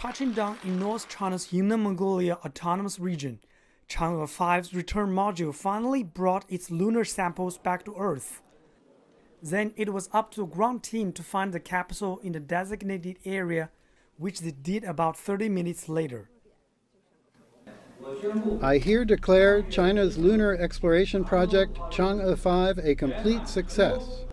Touching down in North China's Inner Mongolia Autonomous Region, Chang'e 5's return module finally brought its lunar samples back to Earth. Then it was up to the ground team to find the capsule in the designated area, which they did about 30 minutes later. I here declare China's lunar exploration project Chang'e 5 a complete success.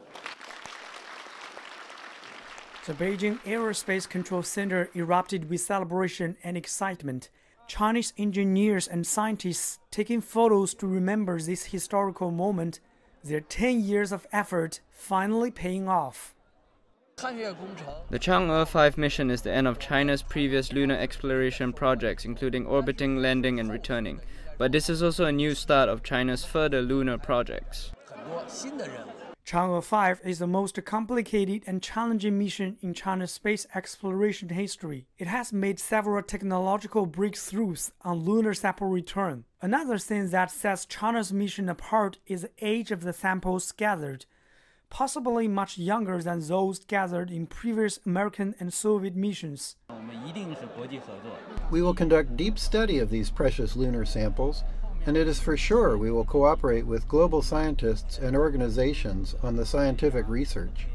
The Beijing Aerospace Control Center erupted with celebration and excitement. Chinese engineers and scientists taking photos to remember this historical moment, their 10 years of effort finally paying off. The Chang'e 5 mission is the end of China's previous lunar exploration projects, including orbiting, landing, and returning. But this is also a new start of China's further lunar projects. Chang'e 5 is the most complicated and challenging mission in China's space exploration history. It has made several technological breakthroughs on lunar sample return. Another thing that sets China's mission apart is the age of the samples gathered, possibly much younger than those gathered in previous American and Soviet missions. We will conduct deep study of these precious lunar samples and it is for sure we will cooperate with global scientists and organizations on the scientific research.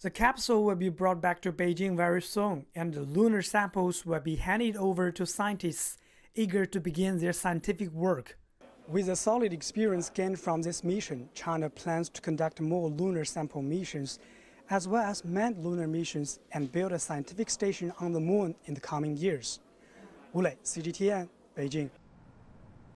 The capsule will be brought back to Beijing very soon, and the lunar samples will be handed over to scientists eager to begin their scientific work. With a solid experience gained from this mission, China plans to conduct more lunar sample missions, as well as manned lunar missions, and build a scientific station on the moon in the coming years. Wu Lei, CGTN, Beijing.